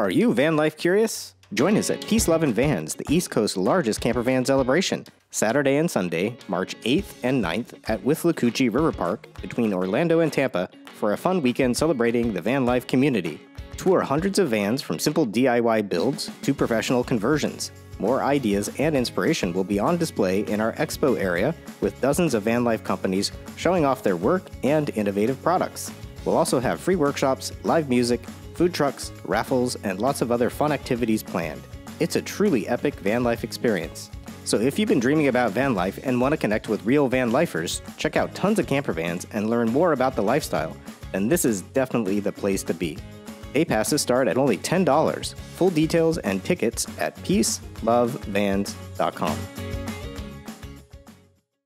Are you van life curious? Join us at Peace, Love, and Vans, the East Coast's largest camper van celebration, Saturday and Sunday, March 8th and 9th at Withlacoochee River Park between Orlando and Tampa for a fun weekend celebrating the van life community. Tour hundreds of vans from simple DIY builds to professional conversions. More ideas and inspiration will be on display in our expo area with dozens of van life companies showing off their work and innovative products. We'll also have free workshops, live music, food trucks, raffles, and lots of other fun activities planned. It's a truly epic van life experience. So if you've been dreaming about van life and want to connect with real van lifers, check out tons of camper vans and learn more about the lifestyle, then this is definitely the place to be. Day passes start at only $10. Full details and tickets at peacelovevans.com.